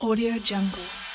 audio jungle